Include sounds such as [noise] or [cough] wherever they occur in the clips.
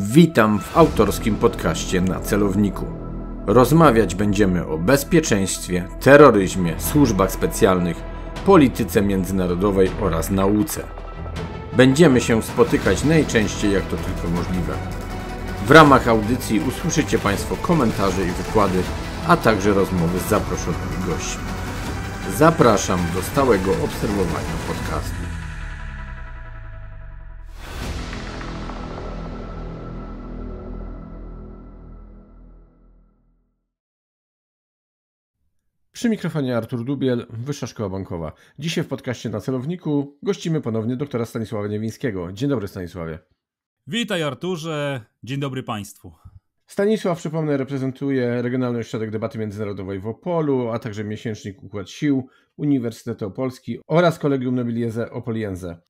Witam w autorskim podcaście na celowniku. Rozmawiać będziemy o bezpieczeństwie, terroryzmie, służbach specjalnych, polityce międzynarodowej oraz nauce. Będziemy się spotykać najczęściej jak to tylko możliwe. W ramach audycji usłyszycie Państwo komentarze i wykłady, a także rozmowy z zaproszonymi gośćmi. Zapraszam do stałego obserwowania podcastu. Przy mikrofonie Artur Dubiel, Wyższa Szkoła Bankowa. Dzisiaj w podcaście na celowniku gościmy ponownie doktora Stanisława Niewińskiego. Dzień dobry Stanisławie. Witaj Arturze, dzień dobry Państwu. Stanisław, przypomnę, reprezentuje Regionalny Ośrodek Debaty Międzynarodowej w Opolu, a także miesięcznik Układ Sił Uniwersytetu Opolski oraz Kolegium Nobilieze Opoliense.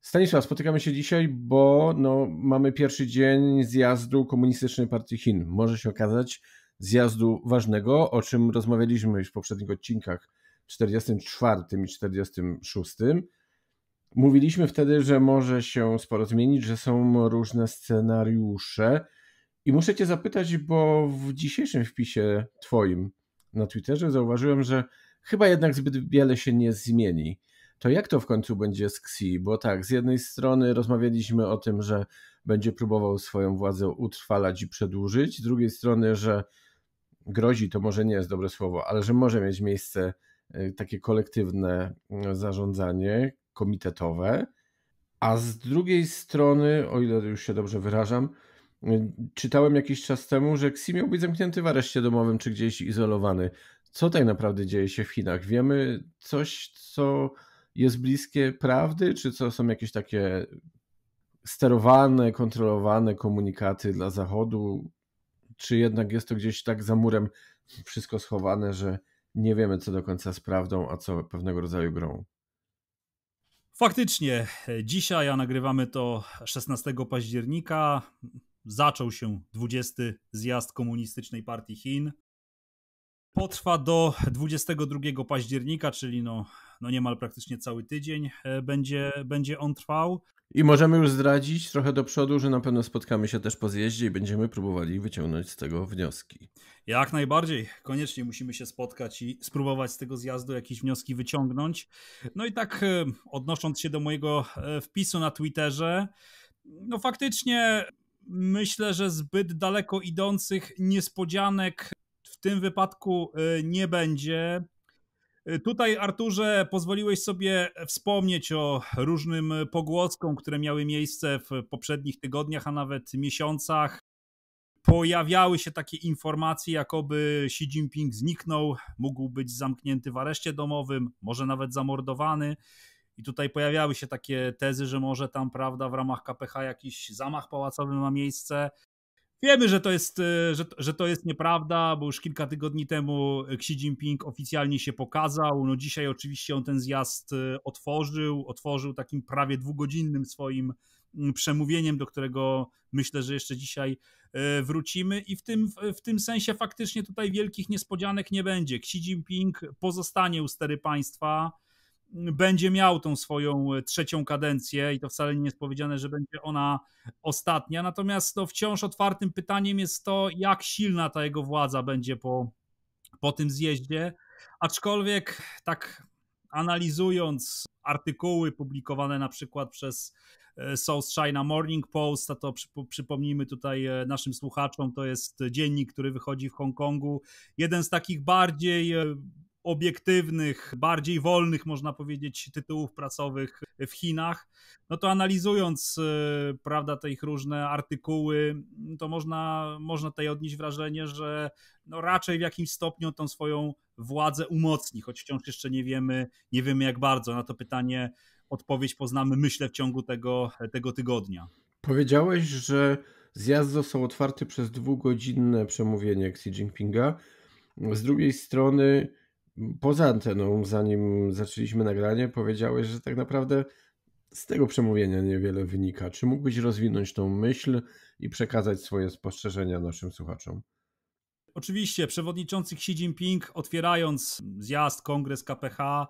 Stanisław, spotykamy się dzisiaj, bo no, mamy pierwszy dzień zjazdu Komunistycznej Partii Chin. Może się okazać, zjazdu ważnego, o czym rozmawialiśmy już w poprzednich odcinkach 44 i 46. Mówiliśmy wtedy, że może się sporo zmienić, że są różne scenariusze. I muszę Cię zapytać, bo w dzisiejszym wpisie Twoim na Twitterze zauważyłem, że chyba jednak zbyt wiele się nie zmieni. To jak to w końcu będzie z Xi? Bo tak, z jednej strony rozmawialiśmy o tym, że będzie próbował swoją władzę utrwalać i przedłużyć, z drugiej strony, że grozi to może nie jest dobre słowo, ale że może mieć miejsce y, takie kolektywne y, zarządzanie, komitetowe, a z drugiej strony, o ile już się dobrze wyrażam, y, czytałem jakiś czas temu, że Xi miał być zamknięty w areszcie domowym czy gdzieś izolowany. Co tak naprawdę dzieje się w Chinach? Wiemy coś, co jest bliskie prawdy, czy co są jakieś takie sterowane, kontrolowane komunikaty dla Zachodu? Czy jednak jest to gdzieś tak za murem wszystko schowane, że nie wiemy, co do końca z prawdą, a co pewnego rodzaju grą. Faktycznie, dzisiaj, a nagrywamy to 16 października, zaczął się 20 zjazd Komunistycznej Partii Chin. Potrwa do 22 października, czyli no, no niemal praktycznie cały tydzień e, będzie, będzie on trwał. I możemy już zdradzić trochę do przodu, że na pewno spotkamy się też po zjeździe i będziemy próbowali wyciągnąć z tego wnioski. Jak najbardziej. Koniecznie musimy się spotkać i spróbować z tego zjazdu jakieś wnioski wyciągnąć. No i tak e, odnosząc się do mojego e, wpisu na Twitterze, no faktycznie myślę, że zbyt daleko idących niespodzianek tym wypadku e, nie będzie. Tutaj, Arturze, pozwoliłeś sobie wspomnieć o różnym pogłoskom, które miały miejsce w poprzednich tygodniach, a nawet miesiącach. Pojawiały się takie informacje, jakoby Xi Jinping zniknął, mógł być zamknięty w areszcie domowym, może nawet zamordowany. I tutaj pojawiały się takie tezy, że może tam, prawda, w ramach KPH jakiś zamach pałacowy ma miejsce. Wiemy, że to, jest, e, że, że to jest nieprawda, bo już kilka tygodni temu Xi Jinping oficjalnie się pokazał. No dzisiaj oczywiście on ten zjazd e, otworzył, otworzył takim prawie dwugodzinnym swoim mm, przemówieniem, do którego myślę, że jeszcze dzisiaj e, wrócimy i w tym, w tym sensie faktycznie tutaj wielkich niespodzianek nie będzie. Xi Jinping pozostanie u stery państwa, będzie miał tą swoją e, trzecią kadencję i to wcale nie jest powiedziane, że będzie ona ostatnia. Natomiast no, wciąż otwartym pytaniem jest to, jak silna ta jego władza będzie po, po tym zjeździe. Aczkolwiek tak analizując artykuły publikowane na przykład przez e, South China Morning Post, a to przypomnijmy tutaj e, naszym słuchaczom, to jest dziennik, który wychodzi w Hongkongu. Jeden z takich bardziej obiektywnych, bardziej wolnych, można powiedzieć, tytułów pracowych w Chinach, no to analizując, e, prawda, te ich różne artykuły, to można, można tutaj odnieść wrażenie, że no raczej w jakimś stopniu tą swoją władzę umocni, choć wciąż jeszcze nie wiemy, nie wiemy jak bardzo. Na to pytanie odpowiedź poznamy, myślę, w ciągu tego, tego tygodnia. Powiedziałeś, że zjazd został otwarty przez dwugodzinne przemówienie Xi Jinpinga. Z drugiej strony poza anteną, zanim zaczęliśmy nagranie, powiedziałeś, że tak naprawdę z tego przemówienia niewiele wynika. Czy mógłbyś rozwinąć tą myśl i przekazać swoje spostrzeżenia naszym słuchaczom? Oczywiście, przewodniczący Xi Jinping, otwierając zjazd, kongres KPH,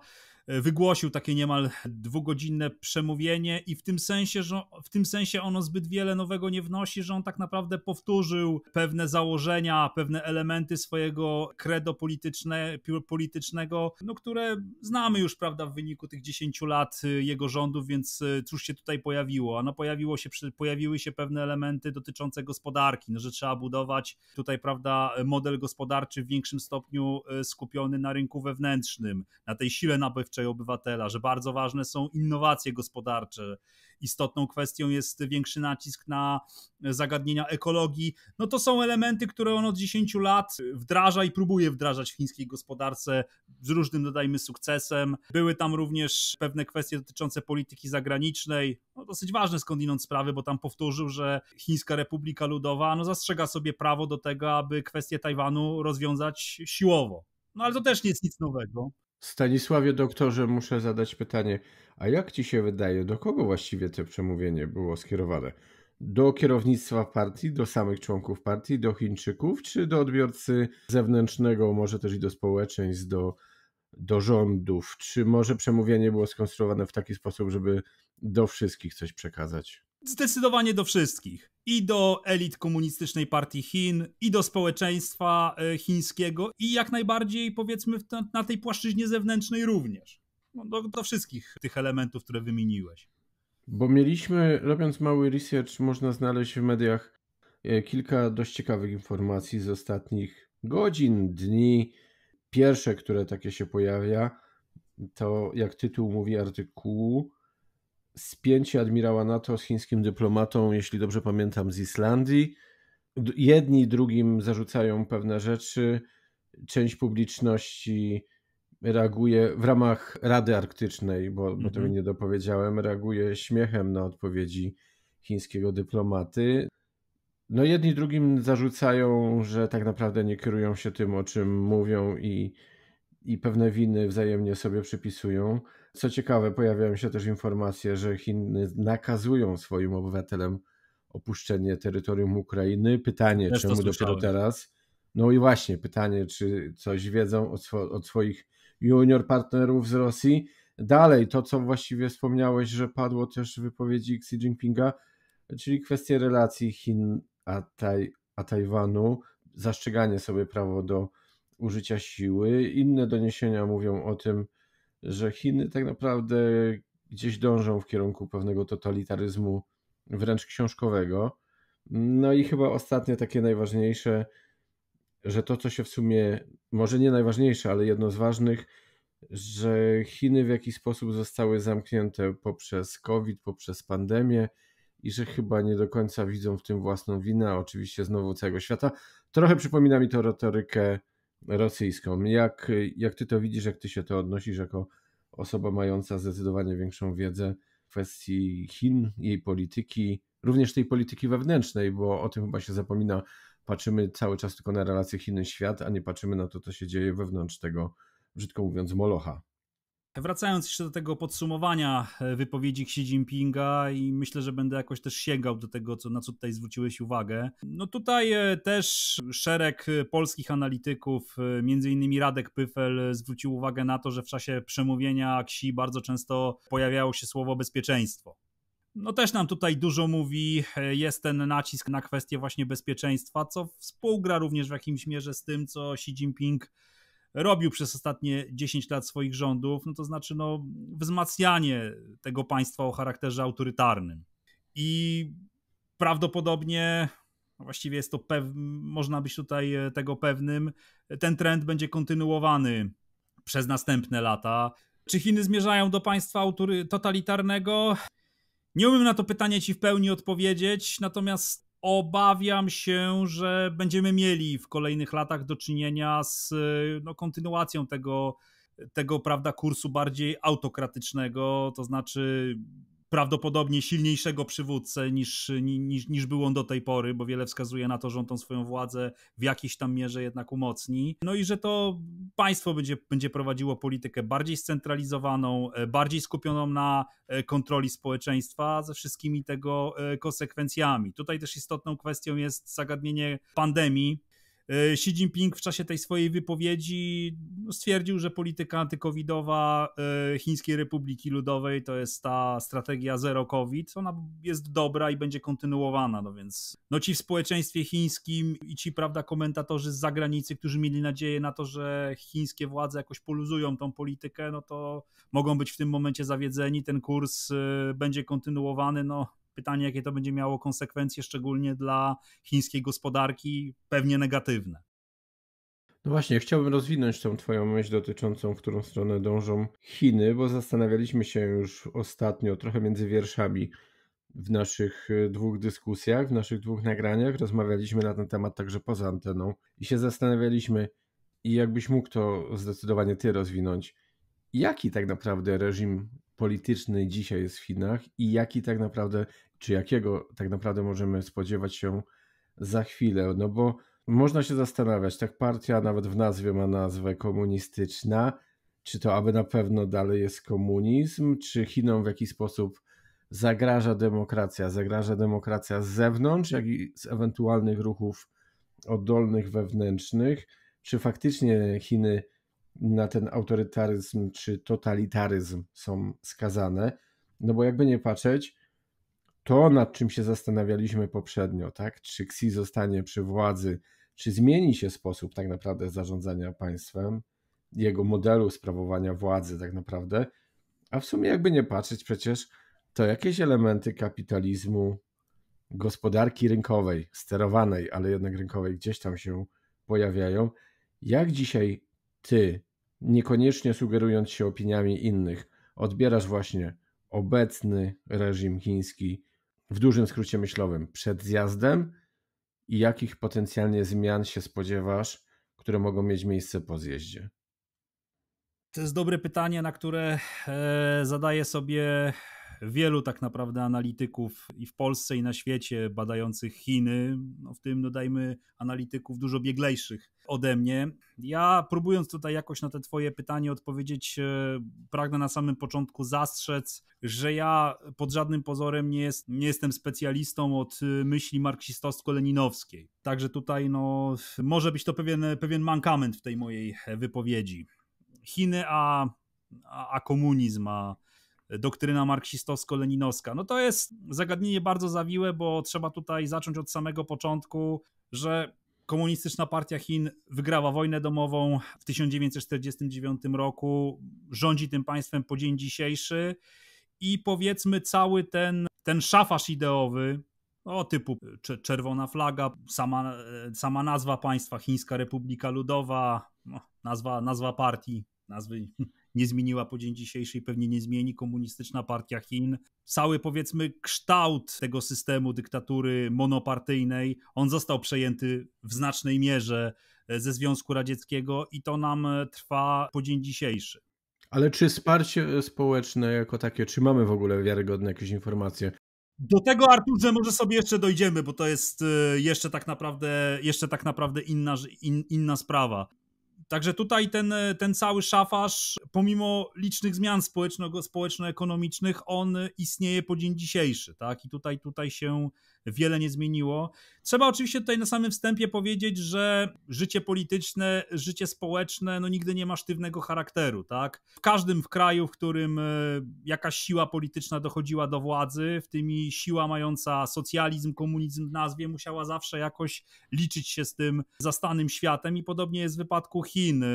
wygłosił takie niemal dwugodzinne przemówienie i w tym sensie, że w tym sensie ono zbyt wiele nowego nie wnosi, że on tak naprawdę powtórzył pewne założenia, pewne elementy swojego credo polityczne, politycznego, no, które znamy już, prawda, w wyniku tych 10 lat jego rządów, więc cóż się tutaj pojawiło? No pojawiło się, pojawiły się pewne elementy dotyczące gospodarki, no, że trzeba budować tutaj, prawda, model gospodarczy w większym stopniu skupiony na rynku wewnętrznym, na tej sile nabywczej obywatela, że bardzo ważne są innowacje gospodarcze. Istotną kwestią jest większy nacisk na zagadnienia ekologii. No to są elementy, które on od 10 lat wdraża i próbuje wdrażać w chińskiej gospodarce z różnym, dodajmy, sukcesem. Były tam również pewne kwestie dotyczące polityki zagranicznej, no dosyć ważne skądinąd sprawy, bo tam powtórzył, że Chińska Republika Ludowa no, zastrzega sobie prawo do tego, aby kwestię Tajwanu rozwiązać siłowo. No ale to też nie jest nic nowego. Stanisławie doktorze, muszę zadać pytanie, a jak ci się wydaje, do kogo właściwie to przemówienie było skierowane? Do kierownictwa partii, do samych członków partii, do Chińczyków, czy do odbiorcy zewnętrznego, może też i do społeczeństw, do, do rządów? Czy może przemówienie było skonstruowane w taki sposób, żeby do wszystkich coś przekazać? Zdecydowanie do wszystkich. I do elit komunistycznej partii Chin, i do społeczeństwa e, chińskiego, i jak najbardziej powiedzmy na tej płaszczyźnie zewnętrznej również. No, do, do wszystkich tych elementów, które wymieniłeś. Bo mieliśmy, robiąc mały research, można znaleźć w mediach e, kilka dość ciekawych informacji z ostatnich godzin, dni. Pierwsze, które takie się pojawia, to jak tytuł mówi artykułu, spięcie admirała NATO z chińskim dyplomatą, jeśli dobrze pamiętam, z Islandii. Jedni drugim zarzucają pewne rzeczy. Część publiczności reaguje w ramach Rady Arktycznej, bo, bo tego mhm. nie dopowiedziałem, reaguje śmiechem na odpowiedzi chińskiego dyplomaty. No jedni drugim zarzucają, że tak naprawdę nie kierują się tym, o czym mówią i, i pewne winy wzajemnie sobie przypisują. Co ciekawe, pojawiają się też informacje, że Chiny nakazują swoim obywatelom opuszczenie terytorium Ukrainy. Pytanie, też czemu dopiero teraz? No i właśnie pytanie, czy coś wiedzą od, swo od swoich junior partnerów z Rosji. Dalej, to co właściwie wspomniałeś, że padło też w wypowiedzi Xi Jinpinga, czyli kwestie relacji Chin a, taj a Tajwanu, zastrzeganie sobie prawo do użycia siły. Inne doniesienia mówią o tym, że Chiny tak naprawdę gdzieś dążą w kierunku pewnego totalitaryzmu wręcz książkowego. No i chyba ostatnie takie najważniejsze, że to, co się w sumie, może nie najważniejsze, ale jedno z ważnych, że Chiny w jakiś sposób zostały zamknięte poprzez COVID, poprzez pandemię i że chyba nie do końca widzą w tym własną winę, oczywiście znowu całego świata. Trochę przypomina mi to retorykę rosyjską. Jak, jak ty to widzisz, jak ty się to odnosisz jako osoba mająca zdecydowanie większą wiedzę w kwestii Chin, jej polityki, również tej polityki wewnętrznej, bo o tym chyba się zapomina. Patrzymy cały czas tylko na relacje Chiny-świat, a nie patrzymy na to, co się dzieje wewnątrz tego, brzydko mówiąc, molocha. Wracając jeszcze do tego podsumowania e, wypowiedzi Xi Jinpinga i myślę, że będę jakoś też sięgał do tego, co, na co tutaj zwróciłeś uwagę. No tutaj e, też szereg e, polskich analityków, między innymi Radek Pyfel, zwrócił uwagę na to, że w czasie przemówienia Xi bardzo często pojawiało się słowo bezpieczeństwo. No też nam tutaj dużo mówi, jest ten nacisk na kwestię właśnie bezpieczeństwa, co współgra również w jakimś mierze z tym, co Xi Jinping robił przez ostatnie 10 lat swoich rządów, no to znaczy no, wzmacnianie tego państwa o charakterze autorytarnym. I prawdopodobnie, no właściwie jest to pew, można być tutaj e, tego pewnym, ten trend będzie kontynuowany przez następne lata. Czy Chiny zmierzają do państwa autory- totalitarnego? Nie umiem na to pytanie ci w pełni odpowiedzieć, natomiast Obawiam się, że będziemy mieli w kolejnych latach do czynienia z no, kontynuacją tego, tego prawda, kursu bardziej autokratycznego, to znaczy prawdopodobnie silniejszego przywódcę niż, niż, niż był on do tej pory, bo wiele wskazuje na to, że on tą swoją władzę w jakiejś tam mierze jednak umocni. No i że to państwo będzie, będzie prowadziło politykę bardziej scentralizowaną, e, bardziej skupioną na e, kontroli społeczeństwa ze wszystkimi tego e, konsekwencjami. Tutaj też istotną kwestią jest zagadnienie pandemii, Xi Jinping w czasie tej swojej wypowiedzi no, stwierdził, że polityka antykowidowa e, Chińskiej Republiki Ludowej to jest ta strategia zero COVID. Ona jest dobra i będzie kontynuowana, no więc no ci w społeczeństwie chińskim i ci, prawda, komentatorzy z zagranicy, którzy mieli nadzieję na to, że chińskie władze jakoś poluzują tą politykę, no to mogą być w tym momencie zawiedzeni. Ten kurs e, będzie kontynuowany, no Pytanie, jakie to będzie miało konsekwencje, szczególnie dla chińskiej gospodarki, pewnie negatywne. No właśnie, chciałbym rozwinąć tą Twoją myśl dotyczącą, w którą stronę dążą Chiny, bo zastanawialiśmy się już ostatnio, trochę między wierszami, w naszych e, dwóch dyskusjach, w naszych dwóch nagraniach. Rozmawialiśmy na ten temat także poza anteną i się zastanawialiśmy, i jakbyś mógł to zdecydowanie Ty rozwinąć, jaki tak naprawdę reżim polityczny dzisiaj jest w Chinach i jaki tak naprawdę czy jakiego tak naprawdę możemy spodziewać się za chwilę. No bo można się zastanawiać, tak partia nawet w nazwie ma nazwę komunistyczna, czy to aby na pewno dalej jest komunizm, czy Chinom w jakiś sposób zagraża demokracja, zagraża demokracja z zewnątrz, jak i z ewentualnych ruchów oddolnych wewnętrznych, czy faktycznie Chiny na ten autorytaryzm czy totalitaryzm są skazane. No bo jakby nie patrzeć, to, nad czym się zastanawialiśmy poprzednio, tak? Czy Xi zostanie przy władzy, czy zmieni się sposób tak naprawdę zarządzania państwem, jego modelu sprawowania władzy tak naprawdę, a w sumie jakby nie patrzeć, przecież to jakieś elementy kapitalizmu, gospodarki rynkowej, sterowanej, ale jednak rynkowej gdzieś tam się pojawiają. Jak dzisiaj ty, niekoniecznie sugerując się opiniami innych, odbierasz właśnie obecny reżim chiński w dużym skrócie myślowym przed zjazdem i jakich potencjalnie zmian się spodziewasz, które mogą mieć miejsce po zjeździe? To jest dobre pytanie, na które e, zadaję sobie wielu tak naprawdę analityków i w Polsce i na świecie badających Chiny, no w tym dodajmy analityków dużo bieglejszych ode mnie. Ja próbując tutaj jakoś na te twoje pytanie odpowiedzieć, e, pragnę na samym początku zastrzec, że ja pod żadnym pozorem nie, jest, nie jestem specjalistą od e, myśli marksistowsko-leninowskiej. Także tutaj no, może być to pewien, pewien mankament w tej mojej wypowiedzi. Chiny, a, a, a komunizm, a doktryna marksistowsko-leninowska. No to jest zagadnienie bardzo zawiłe, bo trzeba tutaj zacząć od samego początku, że Komunistyczna Partia Chin wygrała wojnę domową w 1949 roku, rządzi tym państwem po dzień dzisiejszy i powiedzmy cały ten, ten szafarz ideowy, o typu czerwona flaga, sama, sama nazwa państwa, Chińska Republika Ludowa, no, nazwa, nazwa partii, nazwy nie zmieniła po dzień dzisiejszy i pewnie nie zmieni komunistyczna partia Chin. Cały powiedzmy kształt tego systemu dyktatury monopartyjnej, on został przejęty w znacznej mierze e, ze Związku Radzieckiego i to nam e, trwa po dzień dzisiejszy. Ale czy wsparcie społeczne jako takie, czy mamy w ogóle wiarygodne jakieś informacje? Do tego Arturze może sobie jeszcze dojdziemy, bo to jest e, jeszcze tak naprawdę, jeszcze tak naprawdę inna, in, inna sprawa. Także tutaj ten, ten cały szafarz, pomimo licznych zmian społeczno-ekonomicznych, on istnieje po dzień dzisiejszy, tak? I tutaj, tutaj się wiele nie zmieniło. Trzeba oczywiście tutaj na samym wstępie powiedzieć, że życie polityczne, życie społeczne, no nigdy nie ma sztywnego charakteru, tak? W każdym w kraju, w którym e, jakaś siła polityczna dochodziła do władzy, w tym i siła mająca socjalizm, komunizm w nazwie, musiała zawsze jakoś liczyć się z tym zastanym światem i podobnie jest w wypadku Chin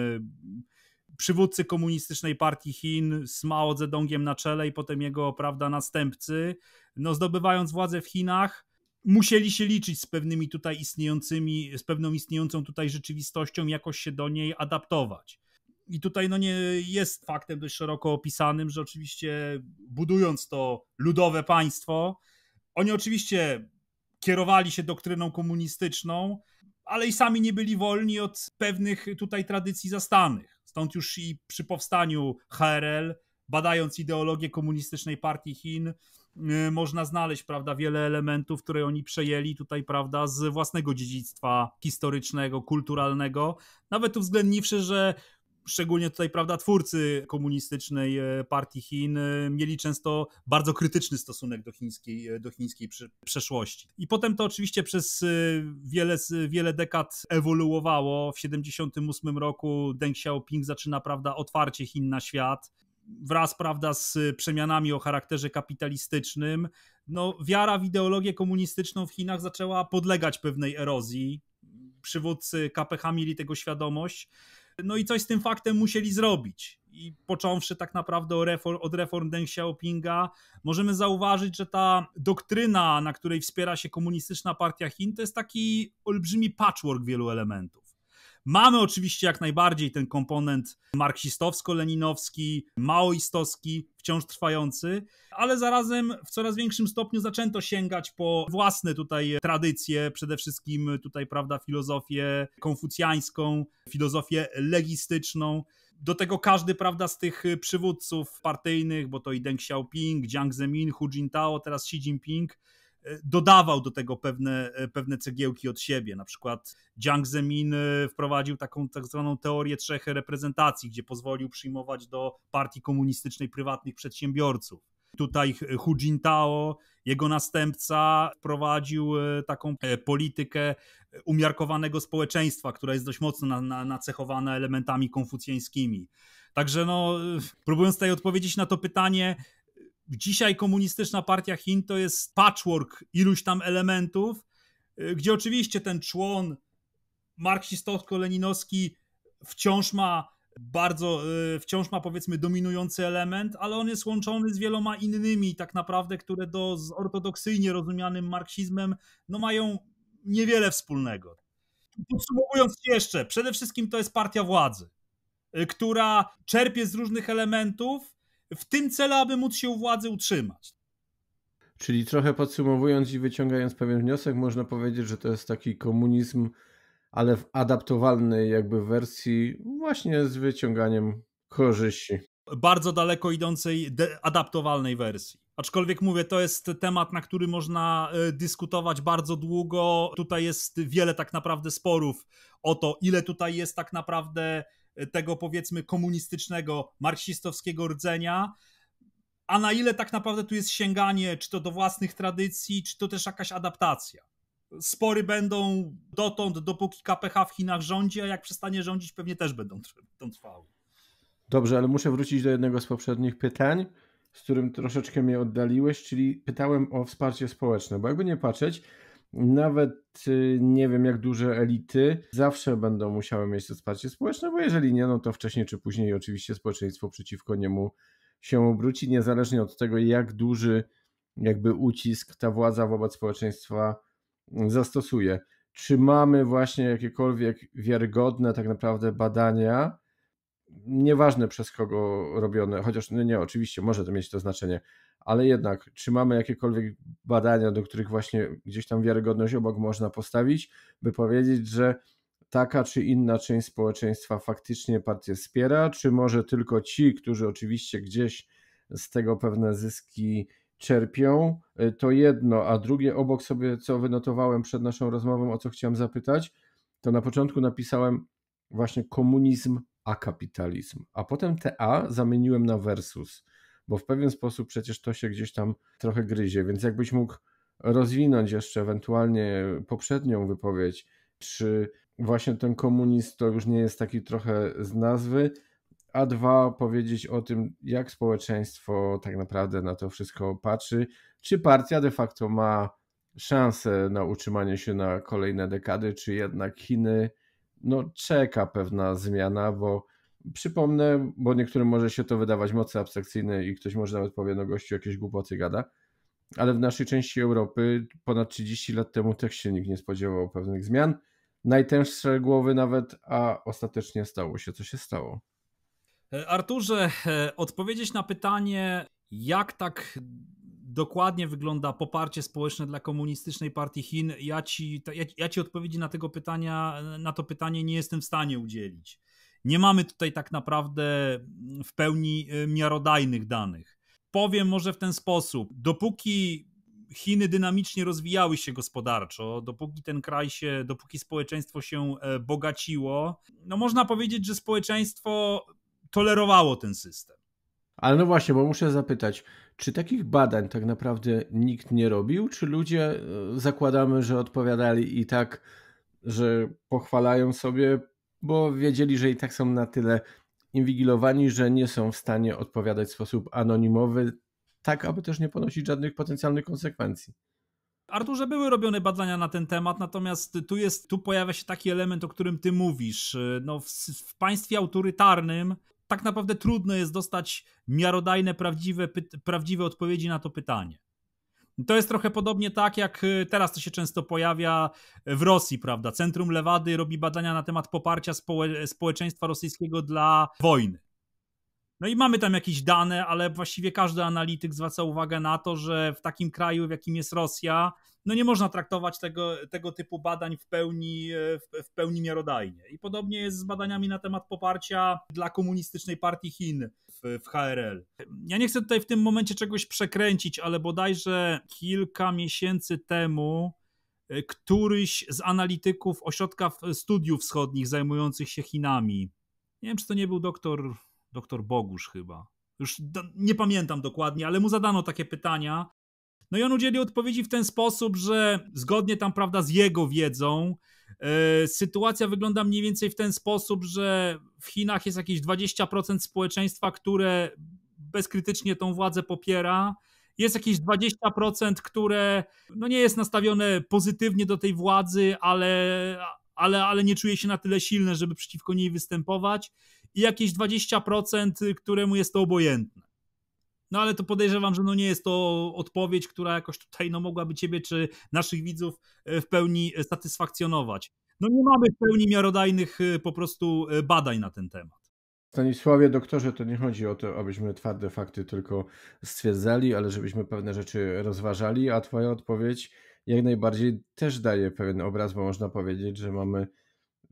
przywódcy komunistycznej partii Chin z Mao Zedongiem na czele i potem jego, prawda, następcy, no zdobywając władzę w Chinach, musieli się liczyć z pewnymi tutaj istniejącymi, z pewną istniejącą tutaj rzeczywistością, jakoś się do niej adaptować. I tutaj no nie jest faktem dość szeroko opisanym, że oczywiście budując to ludowe państwo, oni oczywiście kierowali się doktryną komunistyczną, ale i sami nie byli wolni od pewnych tutaj tradycji zastanych. Stąd już i przy powstaniu HRL, badając ideologię komunistycznej partii Chin, można znaleźć, prawda, wiele elementów, które oni przejęli tutaj, prawda, z własnego dziedzictwa historycznego, kulturalnego, nawet uwzględniwszy, że szczególnie tutaj, prawda, twórcy komunistycznej e, partii Chin e, mieli często bardzo krytyczny stosunek do chińskiej, e, do chińskiej przeszłości. I potem to oczywiście przez wiele, wiele dekad ewoluowało. W 1978 roku Deng Xiaoping zaczyna, prawda, otwarcie Chin na świat wraz, prawda, z przemianami o charakterze kapitalistycznym, no, wiara w ideologię komunistyczną w Chinach zaczęła podlegać pewnej erozji. Przywódcy KPH mieli tego świadomość, no i coś z tym faktem musieli zrobić. I począwszy tak naprawdę od reform, Deng Xiaopinga, możemy zauważyć, że ta doktryna, na której wspiera się komunistyczna partia Chin, to jest taki olbrzymi patchwork wielu elementów. Mamy oczywiście jak najbardziej ten komponent marksistowsko-leninowski, maoistowski, wciąż trwający, ale zarazem w coraz większym stopniu zaczęto sięgać po własne tutaj tradycje, przede wszystkim tutaj, prawda, filozofię konfucjańską, filozofię legistyczną. Do tego każdy, prawda, z tych przywódców partyjnych, bo to i Deng Xiaoping, Jiang Zemin, Hu Jintao, teraz Xi Jinping, dodawał do tego pewne, pewne cegiełki od siebie. Na przykład Jiang Zemin e, wprowadził taką tak zwaną teorię trzech reprezentacji, gdzie pozwolił przyjmować do partii komunistycznej prywatnych przedsiębiorców. Tutaj Hu Jintao, jego następca, wprowadził e, taką e, politykę umiarkowanego społeczeństwa, która jest dość mocno nacechowana elementami konfucjańskimi. Także no, próbując tutaj odpowiedzieć na to pytanie, dzisiaj komunistyczna partia Chin to jest patchwork iluś tam elementów, y, gdzie oczywiście ten człon marksistowsko-leninowski wciąż ma bardzo, y, wciąż ma powiedzmy dominujący element, ale on jest łączony z wieloma innymi tak naprawdę, które do, z ortodoksyjnie rozumianym marksizmem no mają niewiele wspólnego. Podsumowując jeszcze, przede wszystkim to jest partia władzy, y, która czerpie z różnych elementów, w tym celu, aby móc się u władzy utrzymać. Czyli trochę podsumowując i wyciągając pewien wniosek, można powiedzieć, że to jest taki komunizm, ale w adaptowalnej jakby wersji, właśnie z wyciąganiem korzyści. Bardzo daleko idącej, adaptowalnej wersji. Aczkolwiek mówię, to jest temat, na który można e, dyskutować bardzo długo. Tutaj jest wiele tak naprawdę sporów o to, ile tutaj jest tak naprawdę tego powiedzmy komunistycznego, marksistowskiego rdzenia, a na ile tak naprawdę tu jest sięganie, czy to do własnych tradycji, czy to też jakaś adaptacja. Spory będą dotąd, dopóki KPH w Chinach rządzi, a jak przestanie rządzić, pewnie też będą, będą trwały. Dobrze, ale muszę wrócić do jednego z poprzednich pytań, z którym troszeczkę mnie oddaliłeś, czyli pytałem o wsparcie społeczne, bo jakby nie patrzeć, nawet y, nie wiem jak duże elity zawsze będą musiały mieć to wsparcie społeczne, bo jeżeli nie, no to wcześniej czy później oczywiście społeczeństwo przeciwko niemu się obróci, niezależnie od tego jak duży jakby ucisk ta władza wobec społeczeństwa zastosuje. Czy mamy właśnie jakiekolwiek wiarygodne tak naprawdę badania, nieważne przez kogo robione, chociaż no nie, oczywiście może to mieć to znaczenie, ale jednak, czy mamy jakiekolwiek badania, do których właśnie gdzieś tam wiarygodność obok można postawić, by powiedzieć, że taka czy inna część społeczeństwa faktycznie partię wspiera, czy może tylko ci, którzy oczywiście gdzieś z tego pewne zyski czerpią, y, to jedno, a drugie obok sobie, co wynotowałem przed naszą rozmową, o co chciałem zapytać, to na początku napisałem właśnie komunizm a kapitalizm, a potem te a zamieniłem na versus bo w pewien sposób przecież to się gdzieś tam trochę gryzie, więc jakbyś mógł rozwinąć jeszcze ewentualnie poprzednią wypowiedź, czy właśnie ten komunizm to już nie jest taki trochę z nazwy, a dwa powiedzieć o tym, jak społeczeństwo tak naprawdę na to wszystko patrzy, czy partia de facto ma szansę na utrzymanie się na kolejne dekady, czy jednak Chiny no, czeka pewna zmiana, bo Przypomnę, bo niektórym może się to wydawać mocno abstrakcyjne i ktoś może nawet powie, no gościu jakieś głupoty gada, ale w naszej części Europy ponad 30 lat temu też się nikt nie spodziewał pewnych zmian. Najtęższe głowy nawet, a ostatecznie stało się, co się stało. E, Arturze, e, odpowiedzieć na pytanie, jak tak dokładnie wygląda poparcie społeczne dla komunistycznej partii Chin, ja ci, ja, ja ci odpowiedzi na tego pytania, na to pytanie nie jestem w stanie udzielić. Nie mamy tutaj tak naprawdę w pełni e, miarodajnych danych. Powiem może w ten sposób: dopóki Chiny dynamicznie rozwijały się gospodarczo, dopóki ten kraj się, dopóki społeczeństwo się e, bogaciło, no można powiedzieć, że społeczeństwo tolerowało ten system. Ale no właśnie, bo muszę zapytać, czy takich badań tak naprawdę nikt nie robił? Czy ludzie e, zakładamy, że odpowiadali i tak, że pochwalają sobie, bo wiedzieli, że i tak są na tyle inwigilowani, że nie są w stanie odpowiadać w sposób anonimowy, tak aby też nie ponosić żadnych potencjalnych konsekwencji. Arturze, były robione badania na ten temat, natomiast tu jest, tu pojawia się taki element, o którym ty mówisz. No, w, w państwie autorytarnym tak naprawdę trudno jest dostać miarodajne, prawdziwe, prawdziwe odpowiedzi na to pytanie. To jest trochę podobnie tak, jak y, teraz to się często pojawia w Rosji, prawda? Centrum Lewady robi badania na temat poparcia społe społeczeństwa rosyjskiego dla wojny. No i mamy tam jakieś dane, ale właściwie każdy analityk zwraca uwagę na to, że w takim kraju, w jakim jest Rosja, no nie można traktować tego, tego typu badań w pełni, w, w pełni miarodajnie. I podobnie jest z badaniami na temat poparcia dla komunistycznej partii Chin w, w HRL. Ja nie chcę tutaj w tym momencie czegoś przekręcić, ale bodajże kilka miesięcy temu e, któryś z analityków ośrodka studiów wschodnich zajmujących się Chinami, nie wiem czy to nie był doktor, doktor Bogusz chyba, już nie pamiętam dokładnie, ale mu zadano takie pytania no i on udzielił odpowiedzi w ten sposób, że zgodnie tam, prawda, z jego wiedzą, yy, sytuacja wygląda mniej więcej w ten sposób, że w Chinach jest jakieś 20% społeczeństwa, które bezkrytycznie tą władzę popiera. Jest jakieś 20%, które no nie jest nastawione pozytywnie do tej władzy, ale, ale, ale nie czuje się na tyle silne, żeby przeciwko niej występować. I jakieś 20%, któremu jest to obojętne. No ale to podejrzewam, że no nie jest to odpowiedź, która jakoś tutaj no, mogłaby ciebie czy naszych widzów e, w pełni satysfakcjonować. No nie mamy w pełni miarodajnych e, po prostu badań na ten temat. Stanisławie, doktorze, to nie chodzi o to, abyśmy twarde fakty tylko stwierdzali, ale żebyśmy pewne rzeczy rozważali, a Twoja odpowiedź jak najbardziej też daje pewien obraz, bo można powiedzieć, że mamy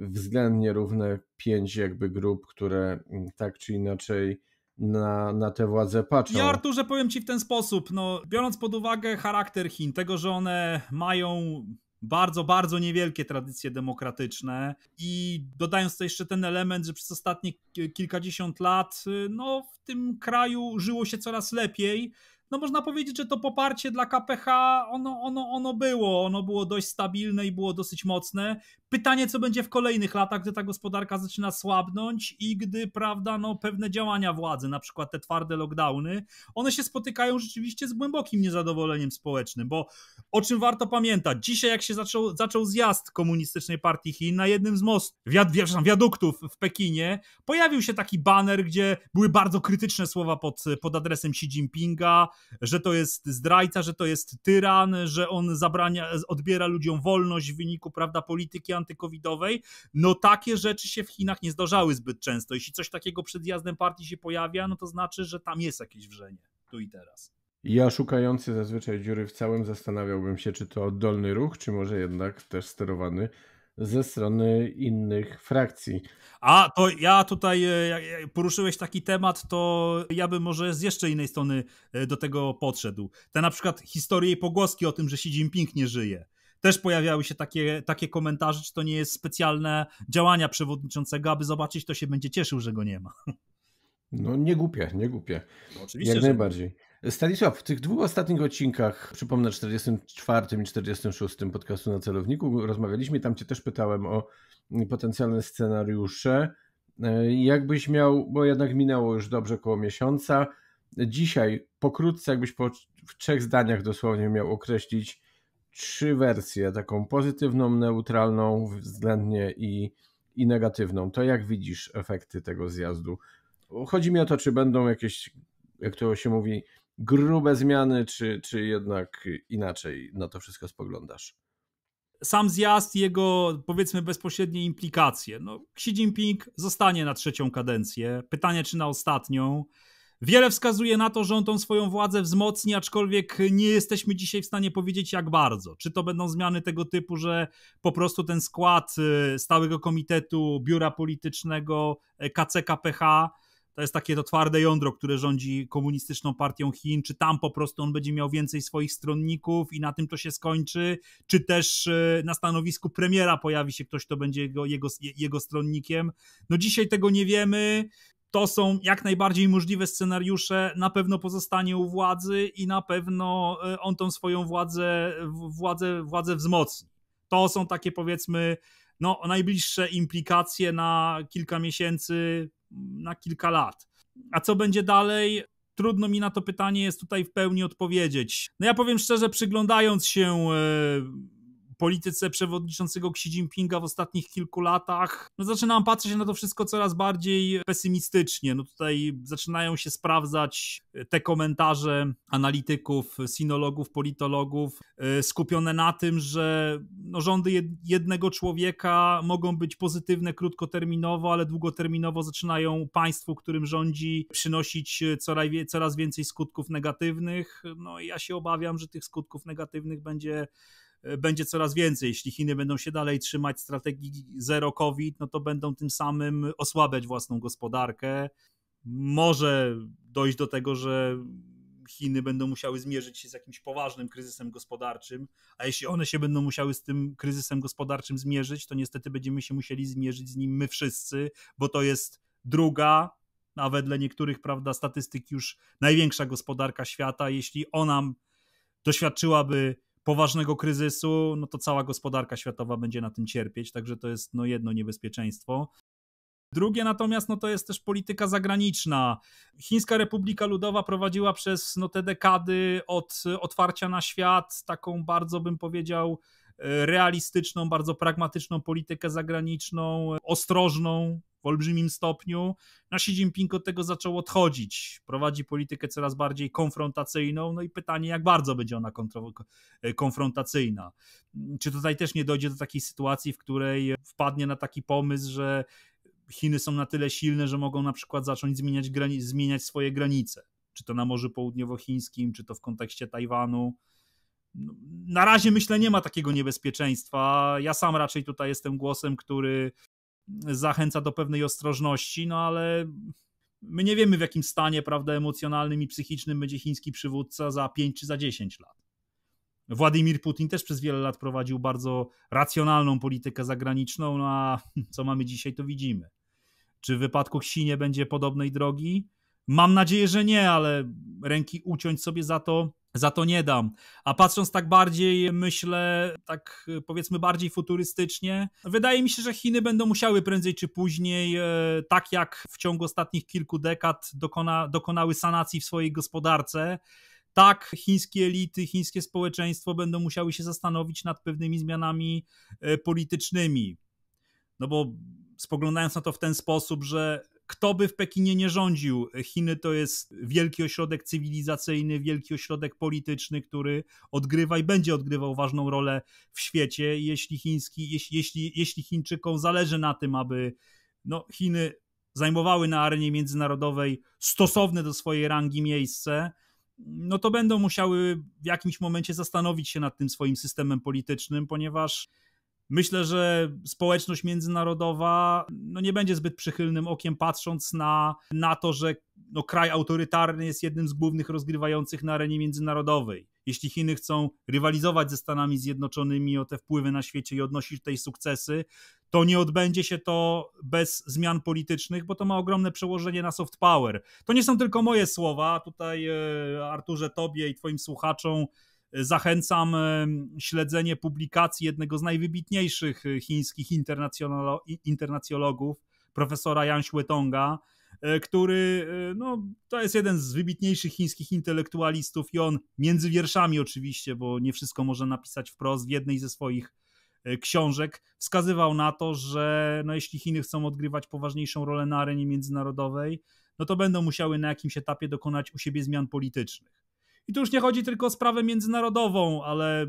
względnie równe pięć jakby grup, które mm, tak czy inaczej na, na te władze patrzą. Ja Arturze powiem Ci w ten sposób, no biorąc pod uwagę charakter Chin, tego, że one mają bardzo, bardzo niewielkie tradycje demokratyczne i dodając to jeszcze ten element, że przez ostatnie kilkadziesiąt lat no, w tym kraju żyło się coraz lepiej, no można powiedzieć, że to poparcie dla KPH ono, ono, ono było, ono było dość stabilne i było dosyć mocne. Pytanie, co będzie w kolejnych latach, gdy ta gospodarka zaczyna słabnąć i gdy, prawda, no pewne działania władzy, na przykład te twarde lockdowny, one się spotykają rzeczywiście z głębokim niezadowoleniem społecznym, bo o czym warto pamiętać, dzisiaj jak się zaczął, zaczął zjazd komunistycznej partii Chin na jednym z mostów, wiad, wiaduktów w Pekinie, pojawił się taki baner, gdzie były bardzo krytyczne słowa pod, pod adresem Xi Jinpinga, że to jest zdrajca, że to jest tyran, że on zabrania, odbiera ludziom wolność w wyniku, prawda, polityki antykowidowej. No takie rzeczy się w Chinach nie zdarzały zbyt często. Jeśli coś takiego przed zjazdem partii się pojawia, no to znaczy, że tam jest jakieś wrzenie tu i teraz. Ja szukający zazwyczaj dziury w całym zastanawiałbym się, czy to oddolny ruch, czy może jednak też sterowany ze strony innych frakcji. A to ja tutaj e, poruszyłeś taki temat, to ja bym może z jeszcze innej strony e, do tego podszedł. Te na przykład historie i pogłoski o tym, że Xi Jinping nie żyje. Też pojawiały się takie, takie komentarze, czy to nie jest specjalne działania przewodniczącego, aby zobaczyć, kto się będzie cieszył, że go nie ma. No nie głupie, nie głupie. No, oczywiście, Jak najbardziej. Stanisław, w tych dwóch ostatnich odcinkach, przypomnę 44 i 46 podcastu na celowniku, rozmawialiśmy, tam Cię też pytałem o potencjalne scenariusze. E, jakbyś miał, bo jednak minęło już dobrze około miesiąca, dzisiaj pokrótce, jakbyś po, w trzech zdaniach dosłownie miał określić trzy wersje, taką pozytywną, neutralną względnie i, i negatywną, to jak widzisz efekty tego zjazdu? Chodzi mi o to, czy będą jakieś, jak to się mówi, grube zmiany, czy, czy jednak inaczej na to wszystko spoglądasz? Sam zjazd jego, powiedzmy, bezpośrednie implikacje. No, Xi Jinping zostanie na trzecią kadencję. Pytanie, czy na ostatnią. Wiele wskazuje na to, że on tą swoją władzę wzmocni, aczkolwiek nie jesteśmy dzisiaj w stanie powiedzieć jak bardzo. Czy to będą zmiany tego typu, że po prostu ten skład y, stałego komitetu biura politycznego y, KCKPH to jest takie to twarde jądro, które rządzi komunistyczną partią Chin, czy tam po prostu on będzie miał więcej swoich stronników i na tym to się skończy, czy też e, na stanowisku premiera pojawi się ktoś, kto będzie jego, jego, jego stronnikiem. No dzisiaj tego nie wiemy. To są jak najbardziej możliwe scenariusze. Na pewno pozostanie u władzy i na pewno e, on tą swoją władzę, władzę, władzę wzmocni. To są takie powiedzmy no, najbliższe implikacje na kilka miesięcy, na kilka lat. A co będzie dalej? Trudno mi na to pytanie jest tutaj w pełni odpowiedzieć. No ja powiem szczerze, przyglądając się e, polityce przewodniczącego Xi Jinpinga w ostatnich kilku latach, no zaczynam patrzeć na to wszystko coraz bardziej pesymistycznie. No tutaj zaczynają się sprawdzać te komentarze analityków, sinologów, politologów, e, skupione na tym, że no rządy jednego człowieka mogą być pozytywne krótkoterminowo, ale długoterminowo zaczynają państwu, którym rządzi, przynosić coraz więcej skutków negatywnych. No i ja się obawiam, że tych skutków negatywnych będzie E, będzie coraz więcej. Jeśli Chiny będą się dalej trzymać strategii zero COVID, no to będą tym samym osłabiać własną gospodarkę. Może dojść do tego, że Chiny będą musiały zmierzyć się z jakimś poważnym kryzysem gospodarczym, a jeśli one się będą musiały z tym kryzysem gospodarczym zmierzyć, to niestety będziemy się musieli zmierzyć z nim my wszyscy, bo to jest druga, a wedle niektórych prawda, statystyk już największa gospodarka świata. Jeśli ona doświadczyłaby poważnego kryzysu, no to cała gospodarka światowa będzie na tym cierpieć, także to jest no jedno niebezpieczeństwo. Drugie natomiast no to jest też polityka zagraniczna. Chińska Republika Ludowa prowadziła przez no, te dekady od otwarcia na świat taką bardzo bym powiedział realistyczną, bardzo pragmatyczną politykę zagraniczną, ostrożną, w olbrzymim stopniu. Na Xi Jinping od tego zaczął odchodzić. Prowadzi politykę coraz bardziej konfrontacyjną. No i pytanie, jak bardzo będzie ona konfrontacyjna. Czy tutaj też nie dojdzie do takiej sytuacji, w której wpadnie na taki pomysł, że Chiny są na tyle silne, że mogą na przykład zacząć zmieniać, zmieniać swoje granice. Czy to na Morzu Południowochińskim, czy to w kontekście Tajwanu. No, na razie myślę, nie ma takiego niebezpieczeństwa. Ja sam raczej tutaj jestem głosem, który zachęca do pewnej ostrożności, no ale my nie wiemy w jakim stanie, prawda, emocjonalnym i psychicznym będzie chiński przywódca za 5 czy za 10 lat. Władimir Putin też przez wiele lat prowadził bardzo racjonalną politykę zagraniczną, no a [laughs] co mamy dzisiaj, to widzimy. Czy w wypadku Xi nie będzie podobnej drogi? Mam nadzieję, że nie, ale ręki uciąć sobie za to za to nie dam. A patrząc tak bardziej, myślę, tak powiedzmy bardziej futurystycznie, wydaje mi się, że Chiny będą musiały prędzej czy później, e, tak jak w ciągu ostatnich kilku dekad dokona, dokonały sanacji w swojej gospodarce, tak chińskie elity, chińskie społeczeństwo będą musiały się zastanowić nad pewnymi zmianami e, politycznymi. No bo spoglądając na to w ten sposób, że kto by w Pekinie nie rządził. Chiny to jest wielki ośrodek cywilizacyjny, wielki ośrodek polityczny, który odgrywa i będzie odgrywał ważną rolę w świecie. Jeśli, chiński, jeśli, jeśli, jeśli Chińczykom zależy na tym, aby no, Chiny zajmowały na arenie międzynarodowej stosowne do swojej rangi miejsce, no to będą musiały w jakimś momencie zastanowić się nad tym swoim systemem politycznym, ponieważ Myślę, że społeczność międzynarodowa no nie będzie zbyt przychylnym okiem patrząc na, na to, że no, kraj autorytarny jest jednym z głównych rozgrywających na arenie międzynarodowej. Jeśli Chiny chcą rywalizować ze Stanami Zjednoczonymi o te wpływy na świecie i odnosić tutaj sukcesy, to nie odbędzie się to bez zmian politycznych, bo to ma ogromne przełożenie na soft power. To nie są tylko moje słowa. Tutaj, e, Arturze, tobie i twoim słuchaczom Zachęcam śledzenie publikacji jednego z najwybitniejszych e, chińskich internacjologów, profesora Yang Xuetonga, e, który e, no, to jest jeden z wybitniejszych chińskich intelektualistów i on między wierszami oczywiście, bo nie wszystko może napisać wprost, w jednej ze swoich książek wskazywał na to, że no, jeśli Chiny chcą odgrywać poważniejszą rolę na arenie międzynarodowej, no to będą musiały na jakimś etapie dokonać u siebie zmian politycznych. I tu już nie chodzi tylko o sprawę międzynarodową, ale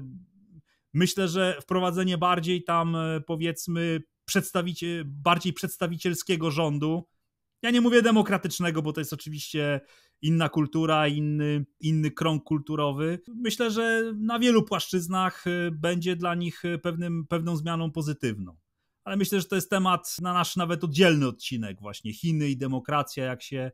myślę, że wprowadzenie bardziej tam e, powiedzmy przedstawicie, bardziej przedstawicielskiego rządu. Ja nie mówię demokratycznego, bo to jest oczywiście inna kultura, inny, inny krąg kulturowy. Myślę, że na wielu płaszczyznach e, będzie dla nich e, pewnym, pewną zmianą pozytywną. ale myślę, że to jest temat na nasz nawet oddzielny odcinek, właśnie Chiny i demokracja, jak się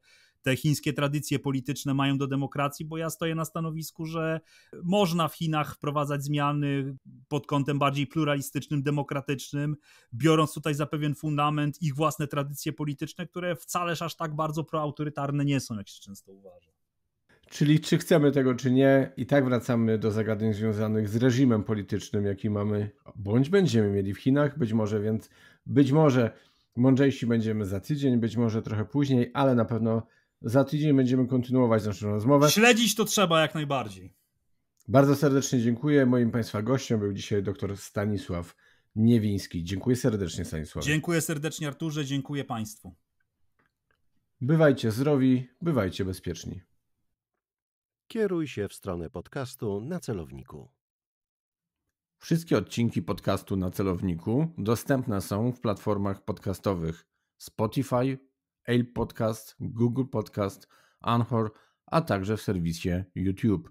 te chińskie tradycje polityczne mają do demokracji, bo ja stoję na stanowisku, że można w Chinach wprowadzać zmiany pod kątem bardziej pluralistycznym, demokratycznym, biorąc tutaj za pewien fundament ich własne tradycje polityczne, które wcale aż tak bardzo proautorytarne nie są, jak się często uważa. Czyli czy chcemy tego, czy nie, i tak wracamy do zagadnień związanych z reżimem politycznym, jaki mamy, bądź będziemy mieli w Chinach, być może, więc być może mądrzejsi będziemy za tydzień, być może trochę później, ale na pewno za tydzień będziemy kontynuować naszą rozmowę. Śledzić to trzeba jak najbardziej. Bardzo serdecznie dziękuję. Moim Państwa gościem był dzisiaj dr Stanisław Niewiński. Dziękuję serdecznie, Stanisław. Dziękuję serdecznie, Arturze. Dziękuję Państwu. Bywajcie zdrowi, bywajcie bezpieczni. Kieruj się w stronę podcastu na celowniku. Wszystkie odcinki podcastu na celowniku dostępne są w platformach podcastowych Spotify, Apple Podcast, Google Podcast, Anchor, a także w serwisie YouTube.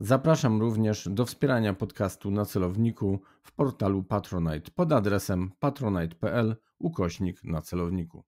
Zapraszam również do wspierania podcastu na celowniku w portalu Patronite pod adresem patronite.pl ukośnik na celowniku.